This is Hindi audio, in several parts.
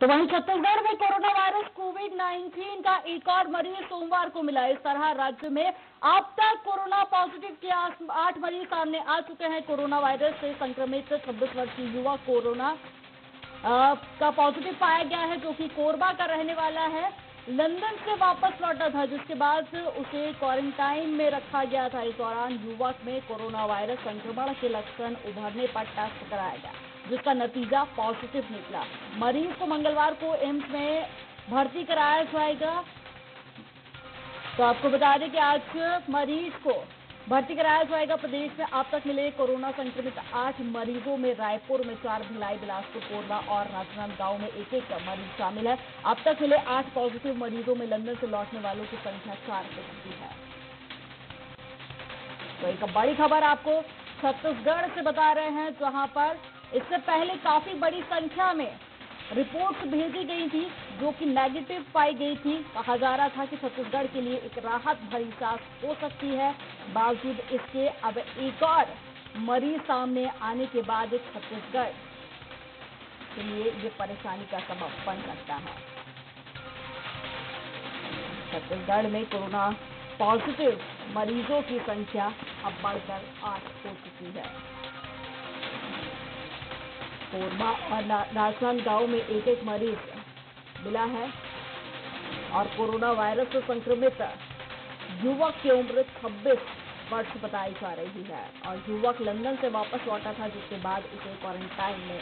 तो वहीं छत्तीसगढ़ में कोरोना वायरस कोविड 19 का एक और मरीज़ सोमवार को मिला इस तरह राज्य में अब तक कोरोना पॉजिटिव के आठ मरीज़ सामने आ चुके हैं। कोरोना वायरस से संक्रमित 26 वर्षीय युवक कोरोना का पॉजिटिव पाया गया है, जो कि कोरबा का रहने वाला है। लंदन से वापस लौटा था, जिसके बाद उसे क्वारंटाइन में रखा गया था। इस दौरान युवक में कोरोना वायरस संक्रमण के लक्षण उभरने पर टेस्ट कराया गया। जिसका नतीजा पॉजिटिव निकला। मरीज़ को मंगलवार को एम्स में भर्ती कराया जाएगा। तो आपको बता दें कि आज मरीज़ को भर्ती कराया जाएगा। प्रदेश में अब तक मिले कोरोना संक्रमित आठ मरीजों में रायपुर में चार, भिलाई, बिलासपुर, कोरबा और राजनांदगांव में एक एक मरीज़ शामिल है। अब तक मिले आठ पॉजिटिव मरीजों में लंदन से लौटने वालों की संख्या चार चुकी है। तो एक बड़ी खबर आपको छत्तीसगढ़ से बता रहे हैं, जहाँ पर इससे पहले काफ़ी बड़ी संख्या में रिपोर्ट्स भेजी गई थी, जो कि नेगेटिव पाई गई थी। कहा जा रहा था कि छत्तीसगढ़ के लिए एक राहत भरी सांस हो सकती है। बावजूद इसके अब एक और मरीज़ सामने आने के बाद छत्तीसगढ़ के लिए ये परेशानी का सबब बन सकता है। छत्तीसगढ़ में कोरोना पॉजिटिव मरीजों की संख्या अब बढ़कर आठ हो चुकी है। कोरबा और राजनांदगांव में एक एक मरीज़ मिला है और कोरोना वायरस से संक्रमित युवक की उम्र 26 वर्ष बताई जा रही है और युवक लंदन से वापस लौटा था, जिसके बाद उसे क्वारंटाइन में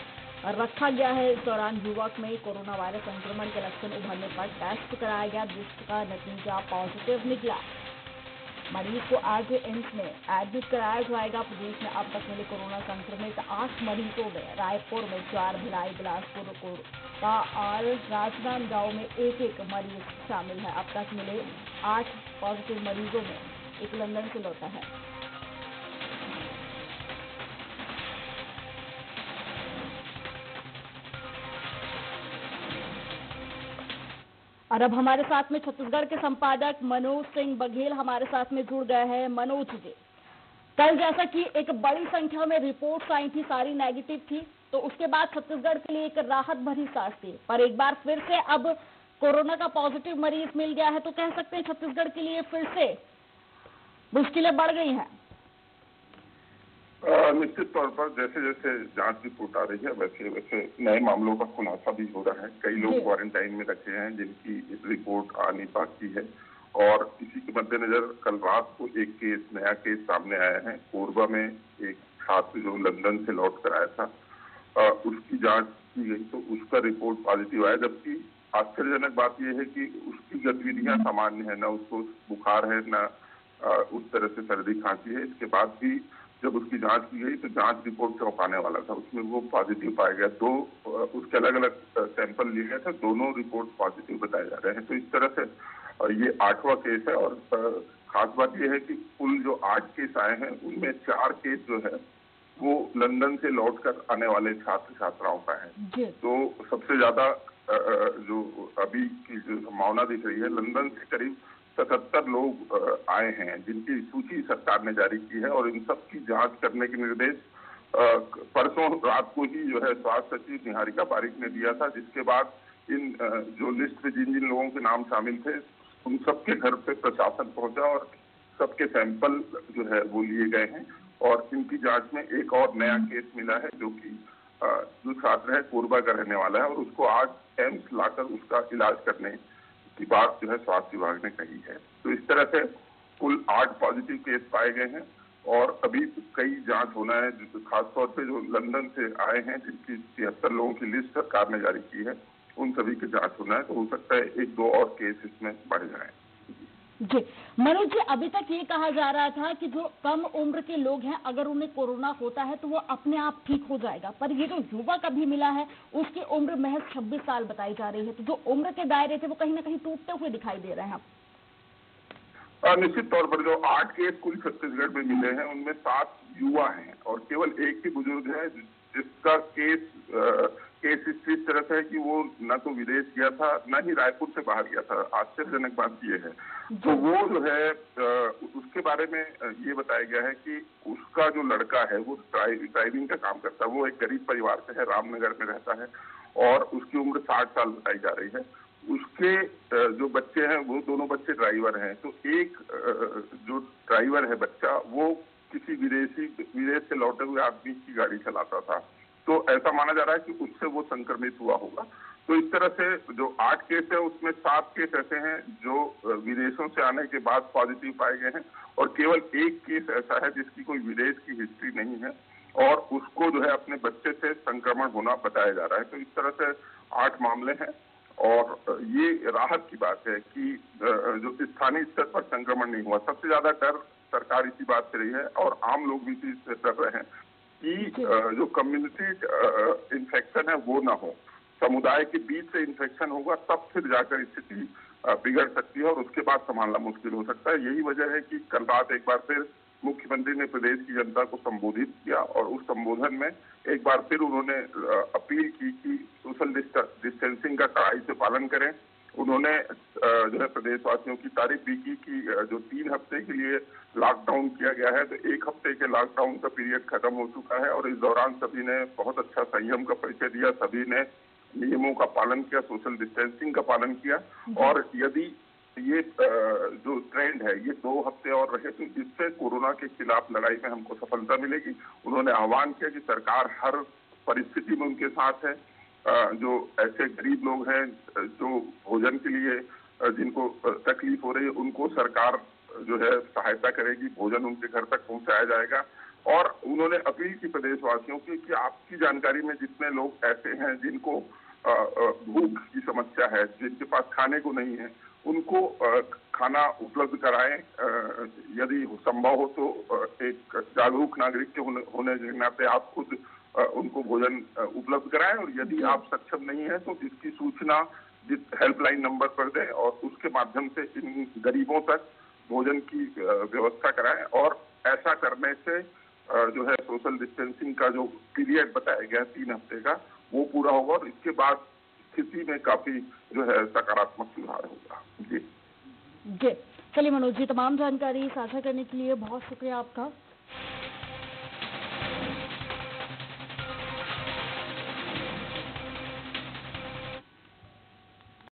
रखा गया है। इस दौरान युवक में कोरोना वायरस संक्रमण के लक्षण उभरने पर टेस्ट कराया गया, जिसका नतीजा पॉजिटिव निकला। मरीज़ को आज एम्स में एडमिट कराया जाएगा। प्रदेश में अब तक मिले कोरोना संक्रमित आठ मरीजों में रायपुर में चार, भिलाई, बिलासपुर का और राजनांदगांव में एक एक मरीज़ शामिल है। अब तक मिले आठ पॉजिटिव मरीजों में। एक लंदन से लौटा है। और अब हमारे साथ में छत्तीसगढ़ के संपादक मनोज सिंह बघेल हमारे साथ में जुड़ गए हैं। मनोज जी, कल जैसा कि एक बड़ी संख्या में रिपोर्ट्स आई थी, सारी नेगेटिव थी तो उसके बाद छत्तीसगढ़ के लिए एक राहत भरी सांस थी। पर एक बार फिर से अब कोरोना का पॉजिटिव मरीज़ मिल गया है तो कह सकते हैं छत्तीसगढ़ के लिए फिर से मुश्किलें बढ़ गई हैं। निश्चित तौर पर जैसे जैसे जाँच रिपोर्ट आ रही है वैसे वैसे नए मामलों का खुलासा भी हो रहा है। कई लोग क्वारंटाइन में रखे हैं जिनकी रिपोर्ट आनी बाकी है। और इसी के मद्देनजर कल रात को एक केस नया केस सामने आया है। कोरबा में एक छात्र जो लंदन से लौट कर आया था आ, उसकी जाँच की गई तो उसका रिपोर्ट पॉजिटिव आया जबकि आश्चर्यजनक बात यह है कि उसकी गतिविधियाँ सामान्य है न उसको बुखार है न उस तरह से सर्दी खांसी है। इसके बाद भी जब उसकी जाँच की गई तो जाँच रिपोर्ट चौंकाने वाला था। उसमें वो पॉजिटिव पाया गया। दो उसके अलग अलग सैंपल लिए गए थे। दोनों रिपोर्ट पॉजिटिव बताए जा रहे हैं। तो इस तरह से ये आठवां केस है और खास बात यह है कि कुल जो आठ केस आए हैं उनमें चार केस जो है वो लंदन से लौटकर आने वाले छात्र छात्राओं का है। तो सबसे ज़्यादा जो अभी की जो संभावना दिख रही है लंदन से करीब सतहत्तर लोग आए हैं, जिनकी सूची सरकार ने जारी की है और इन सब की जाँच करने के निर्देश परसों रात को ही जो है स्वास्थ्य सचिव निहारिका पारिक ने दिया था, जिसके बाद इन जो लिस्ट में जिन जिन लोगों के नाम शामिल थे, उन सबके घर पे प्रशासन पहुँचा और सबके सैंपल जो है वो लिए गए हैं और इनकी जाँच में एक और नया केस मिला है जो कि जो छात्र है, कोरबा का रहने वाला है और उसको आज एम्स लाकर उसका इलाज करने की बात जो है स्वास्थ्य विभाग ने कही है। तो इस तरह से कुल आठ पॉजिटिव केस पाए गए हैं और अभी कई जाँच होना है जो खासतौर पे जो लंदन से आए हैं, जिनकी तिहत्तर लोगों की लिस्ट सरकार ने जारी की है, उन सभी की जाँच होना है। तो हो सकता है एक दो और केस इसमें बढ़ जाए। जी। मनोज जी, अभी तक ये कहा जा रहा था कि जो कम उम्र के लोग हैं, अगर उन्हें कोरोना होता है तो वो अपने आप ठीक हो जाएगा। पर ये जो युवक अभी मिला है, उसकी उम्र महज 26 साल बताई जा रही है। तो जो उम्र के दायरे थे, वो कहीं ना कहीं टूटते हुए दिखाई दे रहे हैं। निश्चित तौर पर जो आठ केस कुल छत्तीसगढ़ में मिले हैं, उनमें सात युवा हैं और केवल एक ही बुज़ुर्ग है जिसका केस केस इस तरह से है कि वो न तो विदेश गया था न ही रायपुर से बाहर गया था। आश्चर्यजनक बात ये है। तो वो जो है उसके बारे में ये बताया गया है कि उसका जो लड़का है वो ड्राइविंग का काम करता है। वो एक गरीब परिवार से है रामनगर में रहता है और उसकी उम्र साठ साल बताई जा रही है। उसके जो बच्चे हैं वो दोनों बच्चे ड्राइवर हैं। तो एक जो ड्राइवर है बच्चा वो किसी विदेशी, विदेश से लौटे हुए आदमी की गाड़ी चलाता था। तो ऐसा माना जा रहा है कि उससे वो संक्रमित हुआ होगा। तो इस तरह से जो आठ केस है, उसमें सात केस ऐसे हैं जो विदेशों से आने के बाद पॉजिटिव पाए गए हैं और केवल एक केस ऐसा है जिसकी कोई विदेश की हिस्ट्री नहीं है और उसको जो है अपने बच्चे से संक्रमण होना बताया जा रहा है। तो इस तरह से आठ मामले हैं। और ये राहत की बात है कि जो स्थानीय स्तर पर संक्रमण नहीं हुआ सबसे ज़्यादा डर सरकार इसी बात से रही है और आम लोग भी इसी डर रहे हैं कि जो। कम्युनिटी इन्फेक्शन है वो ना हो। समुदाय के बीच से इन्फेक्शन होगा तब फिर जाकर स्थिति बिगड़ सकती है और उसके बाद संभालना मुश्किल हो सकता है। यही वजह है कि कल रात एक बार फिर मुख्यमंत्री ने प्रदेश की जनता को संबोधित किया और उस संबोधन में एक बार फिर उन्होंने अपील की कि सोशल डिस्टेंसिंग का कड़ाई से पालन करें। उन्होंने जो है प्रदेशवासियों की तारीफ़ भी की कि जो तीन हफ़्ते के लिए लॉकडाउन किया गया है तो एक हफ़्ते के लॉकडाउन का पीरियड खत्म हो चुका है और इस दौरान सभी ने बहुत अच्छा संयम का परिचय दिया सभी ने नियमों का पालन किया सोशल डिस्टेंसिंग का पालन किया और यदि ये जो ट्रेंड है, ये दो हफ़्ते और रहे तो इससे कोरोना के खिलाफ लड़ाई में हमको सफलता मिलेगी। उन्होंने आह्वान किया कि सरकार हर परिस्थिति में उनके साथ है। जो ऐसे गरीब लोग हैं जो भोजन के लिए जिनको तकलीफ़ हो रही है, उनको सरकार जो है, सहायता करेगी। भोजन उनके घर तक पहुँचाया जाएगा। और उन्होंने अपील की प्रदेशवासियों की कि आपकी जानकारी में जितने लोग ऐसे हैं, जिनको भूख की समस्या है, जिनके पास खाने को नहीं है उनको खाना उपलब्ध कराएँ। यदि संभव हो तो एक जागरूक नागरिक के होने के नाते आप खुद उनको भोजन उपलब्ध कराएँ और यदि आप सक्षम नहीं है तो इसकी सूचना जिस हेल्पलाइन नंबर पर दें और उसके माध्यम से इन गरीबों तक भोजन की व्यवस्था कराएँ और ऐसा करने से जो है सोशल डिस्टेंसिंग का जो पीरियड बताया गया तीन हफ़्ते का वो पूरा होगा और इसके बाद स्थिति में काफ़ी जो है सकारात्मक सुधार होगा। जी चलिए मनोज जी तमाम जानकारी साझा करने के लिए बहुत शुक्रिया आपका।